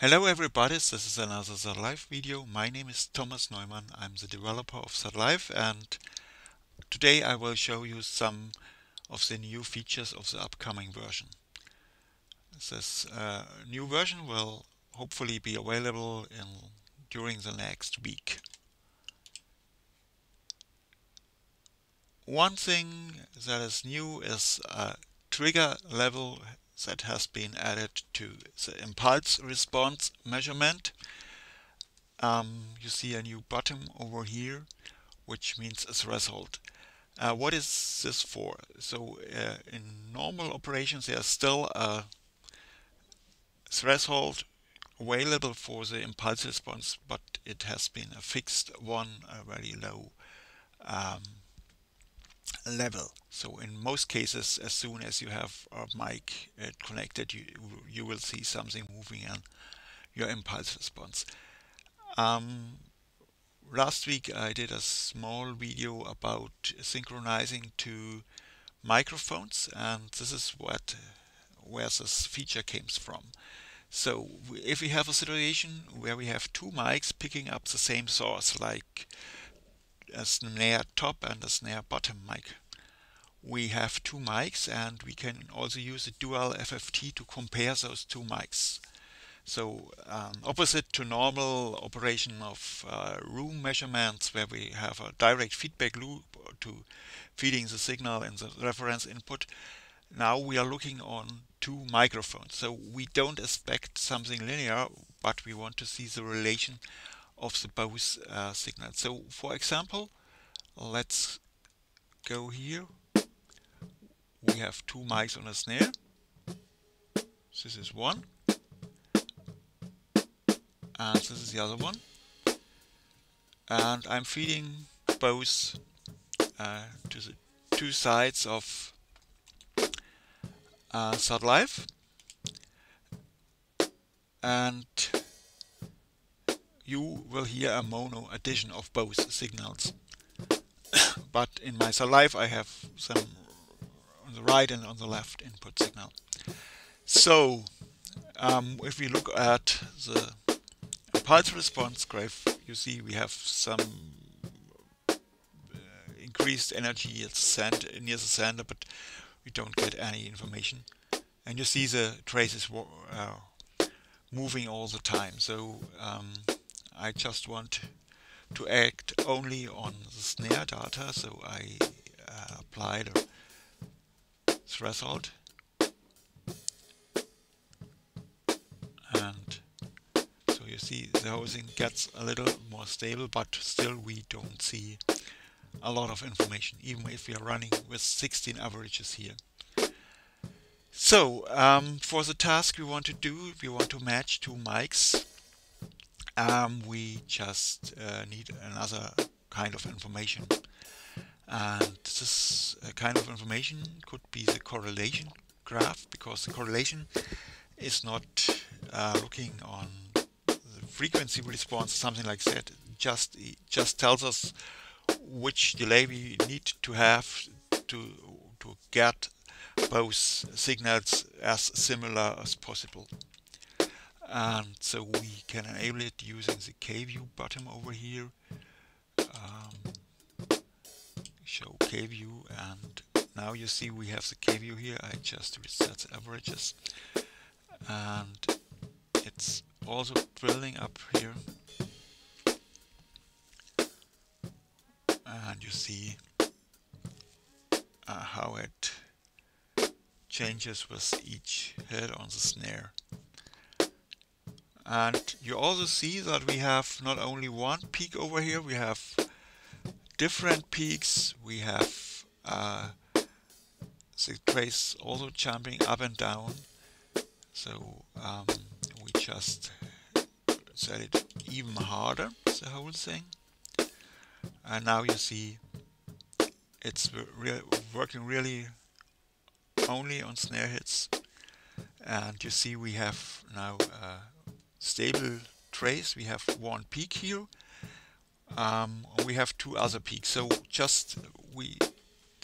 Hello everybody, this is another SATlive video. My name is Thomas Neumann. I'm the developer of SATlive and today I will show you some of the new features of the upcoming version. This uh, new version will hopefully be available in during the next week. One thing that is new is a trigger level that has been added to the impulse response measurement. Um, you see a new button over here which means a threshold. Uh, what is this for? So uh, in normal operations there's still a threshold available for the impulse response but it has been a fixed one, a very low um, level. So in most cases, as soon as you have a mic uh, connected, you, you will see something moving in your impulse response. Um, last week I did a small video about synchronizing to microphones and this is what where this feature came from. So if we have a situation where we have two mics picking up the same source like a snare top and a snare bottom mic. We have two mics and we can also use a dual FFT to compare those two mics. So um, opposite to normal operation of uh, room measurements where we have a direct feedback loop to feeding the signal in the reference input, now we are looking on two microphones. So we don't expect something linear, but we want to see the relation of the both uh, signals. So for example, let's go here. We have two mics on a snare. This is one. And this is the other one. And I'm feeding both uh, to the two sides of uh, SATlive. And you will hear a mono addition of both signals. but in my live I have some on the right and on the left input signal. So um, if we look at the pulse response graph, you see we have some uh, increased energy at the center, near the center, but we don't get any information. And you see the traces uh, moving all the time. So um, I just want to act only on the snare data, so I uh, apply the threshold and so you see the housing gets a little more stable but still we don't see a lot of information even if we are running with 16 averages here. So um, for the task we want to do, we want to match two mics um, we just uh, need another kind of information. And this uh, kind of information could be the correlation graph, because the correlation is not uh, looking on the frequency response, something like that. Just it just tells us which delay we need to have to to get both signals as similar as possible and so we can enable it using the K-view button over here. Um, show K-view and now you see we have the K-view here. I just reset the averages. And it's also drilling up here. And you see uh, how it changes with each hit on the snare and you also see that we have not only one peak over here, we have different peaks. We have uh, the trace also jumping up and down. So um, we just set it even harder, the whole thing. And now you see it's re working really only on snare hits. And you see we have now uh, stable trace. We have one peak here. Um, we have two other peaks. So just we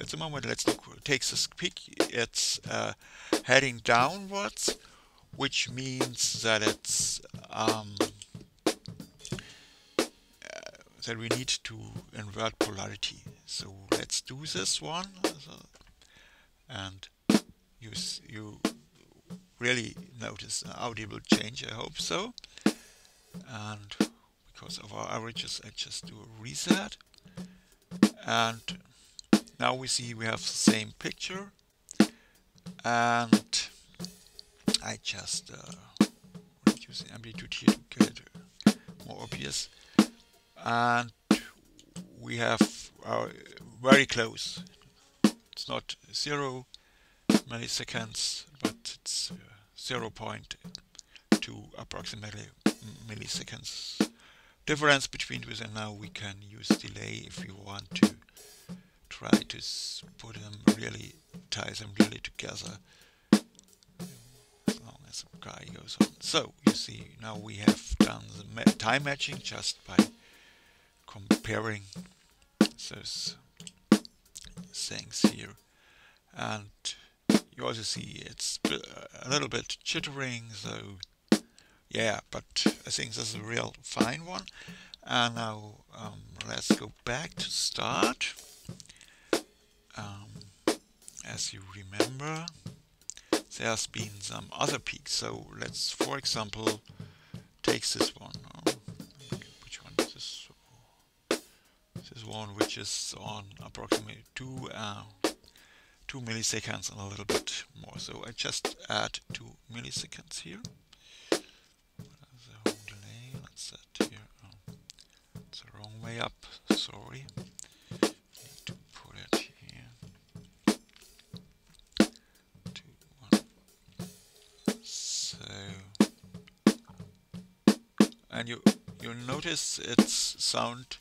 at the moment let's look take this peak. It's uh, heading downwards, which means that it's um, uh, that we need to invert polarity. So let's do this one, and you you really notice an audible change. I hope so. And because of our averages, I just do a reset, and now we see we have the same picture, and I just uh, reduce the amplitude here to get more obvious. And we have our very close. It's not zero milliseconds, it's uh, 0.2 approximately milliseconds difference between this and now we can use delay if we want to try to put them really tie them really together as the guy goes on. So you see now we have done the time matching just by comparing those things here and you also see it's a little bit chittering so yeah but I think this is a real fine one and now um, let's go back to start um, as you remember there's been some other peaks. So let's, for example, take this one. Oh, which one is this? This one, which is on approximately two uh, two milliseconds and a little bit more. So I just add two milliseconds here. The delay. Let's set here. Oh, it's the wrong way up. Sorry. and you you notice its sound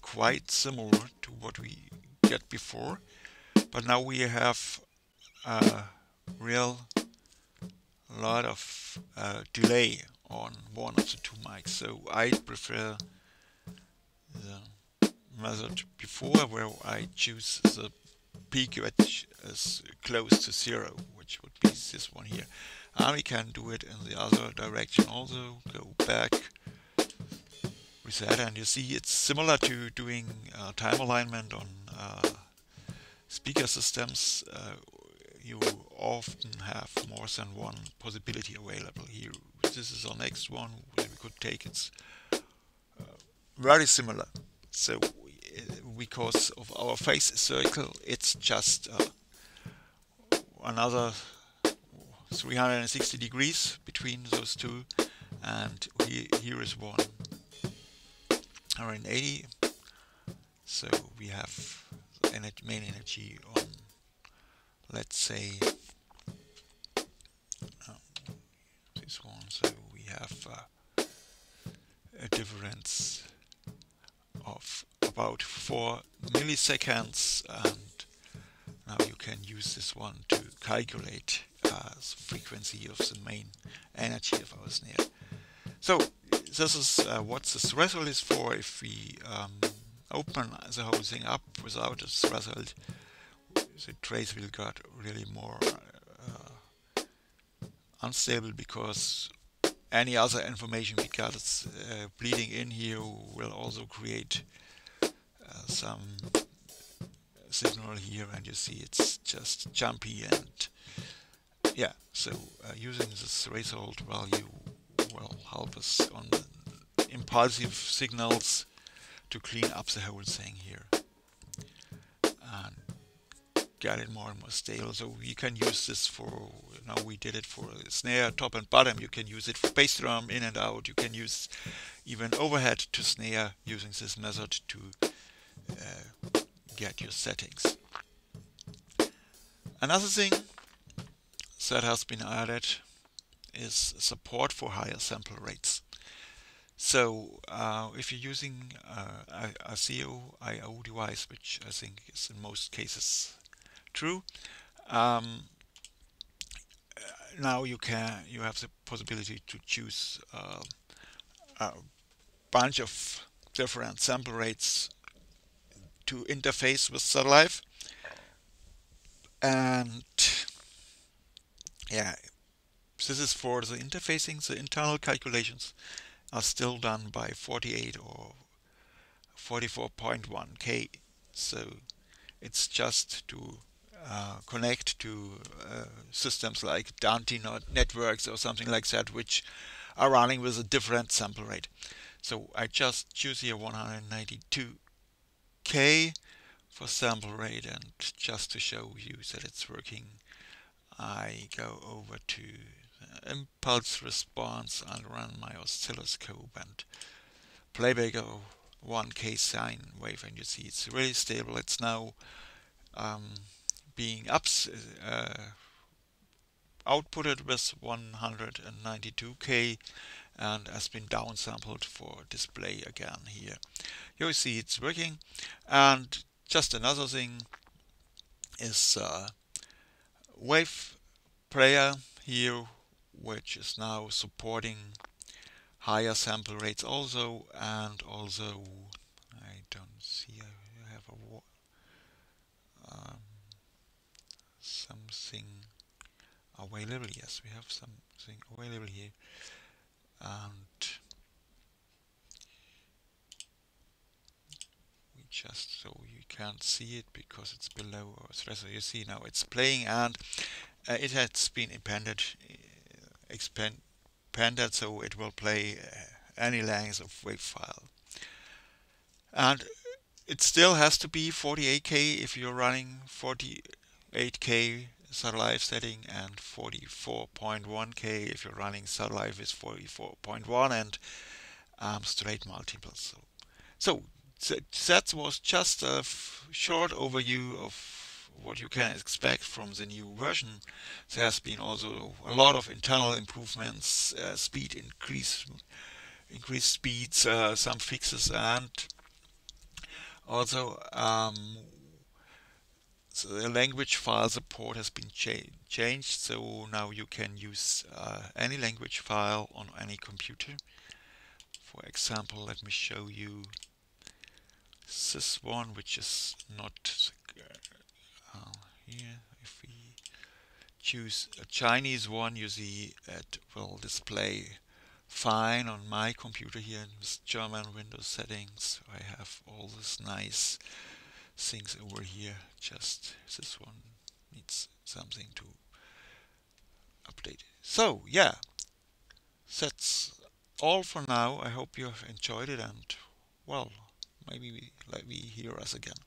quite similar to what we get before but now we have a real lot of uh, delay on one of the two mics. So I prefer the method before where I choose the peak which is close to zero which would be this one here. And we can do it in the other direction also go back reset and you see it's similar to doing uh, time alignment on uh, speaker systems uh, you often have more than one possibility available here. This is our next one we could take it's uh, very similar. So because of our face circle it's just uh, another 360 degrees between those two and he, here is one 180 so we have energy, main energy on let's say um, this one. So we have uh, a difference of about 4 milliseconds and now you can use this one to calculate uh, the frequency of the main energy of our snare. So this is uh, what the threshold is for if we um, open the whole thing up without a threshold the trace will get really more uh, unstable because any other information we got uh, bleeding in here will also create uh, some signal here and you see it's just jumpy and yeah so uh, using this threshold value will help us on impulsive signals to clean up the whole thing here and get it more and more stable. So you can use this for, you know, we did it for snare, top and bottom. You can use it for bass drum, in and out. You can use even overhead to snare using this method to uh, get your settings. Another thing that has been added is support for higher sample rates. So uh, if you're using uh, a, a CO IO device, which I think is in most cases true, um, now you can you have the possibility to choose uh, a bunch of different sample rates to interface with the and yeah this is for the interfacing. The internal calculations are still done by 48 or 44.1k. So it's just to uh, connect to uh, systems like Dante networks or something like that, which are running with a different sample rate. So I just choose here 192k for sample rate and just to show you that it's working I go over to impulse response I'll run my oscilloscope and playback a 1k sine wave and you see it's really stable it's now um, being ups uh, outputted with 192k and has been downsampled for display again here. You see it's working and just another thing is uh, wave player here which is now supporting higher sample rates also and also I don't see I have a um, something available. Yes we have something available here. And we just so you can't see it because it's below our threshold. You see now it's playing and uh, it has been appended uh, expanded so it will play uh, any length of wave file and it still has to be 48k if you're running 48k SATlive setting and 44.1k if you're running SATlive is 44.1 and um, straight multiples. So, so that was just a short overview of what you can expect from the new version. There has been also a lot of internal improvements, uh, speed increase, increased speeds, uh, some fixes, and also um, so the language file support has been cha changed so now you can use uh, any language file on any computer for example let me show you this one which is not here. If we choose a Chinese one you see it will display fine on my computer here with German Windows settings. I have all this nice things over here. Just this one needs something to update. So yeah. That's all for now. I hope you have enjoyed it and well maybe we, let me hear us again